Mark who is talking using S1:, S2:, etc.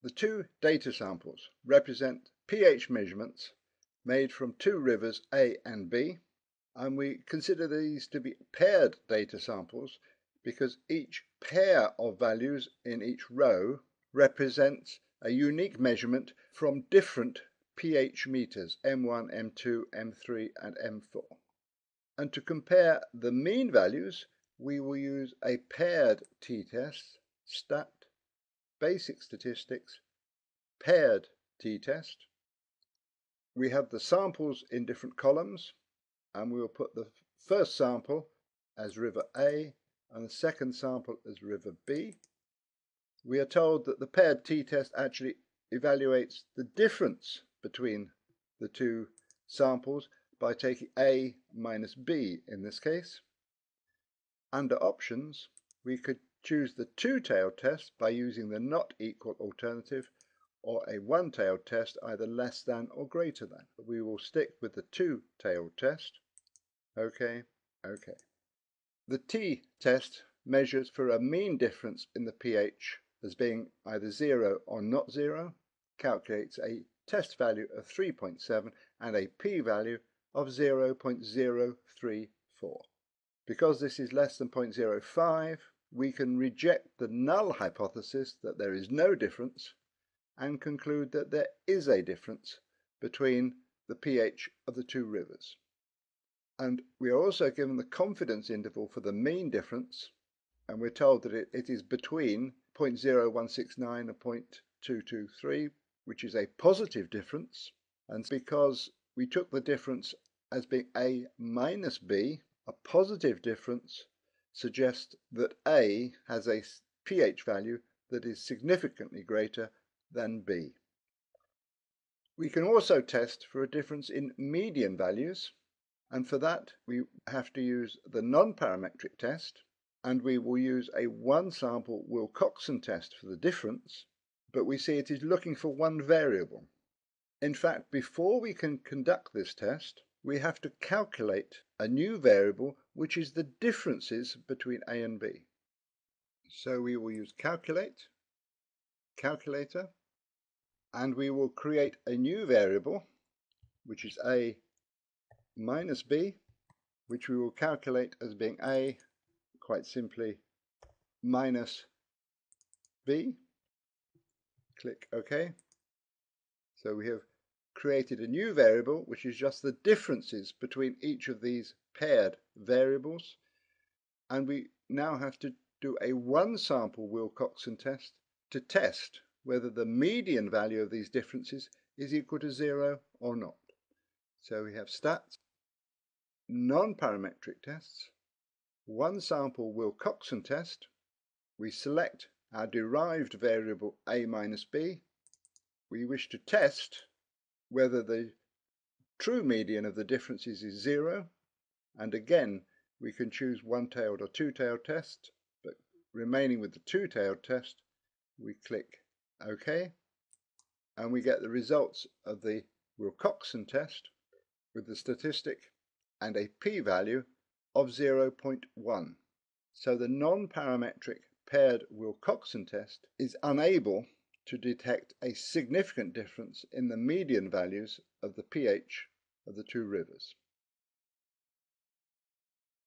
S1: The two data samples represent pH measurements made from two rivers A and B, and we consider these to be paired data samples because each pair of values in each row represents a unique measurement from different pH meters M1, M2, M3 and M4. And to compare the mean values, we will use a paired t-test, STAT, basic statistics, paired t-test. We have the samples in different columns and we will put the first sample as river A and the second sample as river B. We are told that the paired t-test actually evaluates the difference between the two samples by taking A minus B in this case. Under options, we could choose the two-tailed test by using the not equal alternative or a one-tailed test either less than or greater than. We will stick with the two-tailed test. Okay, okay. The t-test measures for a mean difference in the pH as being either 0 or not 0, calculates a test value of 3.7 and a p-value of 0.034. Because this is less than 0.05, we can reject the null hypothesis that there is no difference and conclude that there is a difference between the pH of the two rivers. And we are also given the confidence interval for the mean difference, and we're told that it, it is between 0.0169 and 0.223, which is a positive difference. And because we took the difference as being A minus B, a positive difference suggests that A has a pH value that is significantly greater than B. We can also test for a difference in median values, and for that we have to use the non-parametric test, and we will use a one-sample Wilcoxon test for the difference, but we see it is looking for one variable. In fact, before we can conduct this test, we have to calculate a new variable which is the differences between A and B. So we will use calculate, calculator, and we will create a new variable which is a minus b which we will calculate as being a quite simply minus b click OK so we have created a new variable which is just the differences between each of these paired variables. And we now have to do a one sample Wilcoxon test to test whether the median value of these differences is equal to zero or not. So we have stats, non-parametric tests, one sample Wilcoxon test, we select our derived variable a minus b, we wish to test whether the true median of the differences is zero, and again we can choose one-tailed or two-tailed test, but remaining with the two-tailed test, we click OK, and we get the results of the Wilcoxon test with the statistic and a p-value of 0.1. So the non-parametric paired Wilcoxon test is unable to detect a significant difference in the median values of the pH of the two rivers.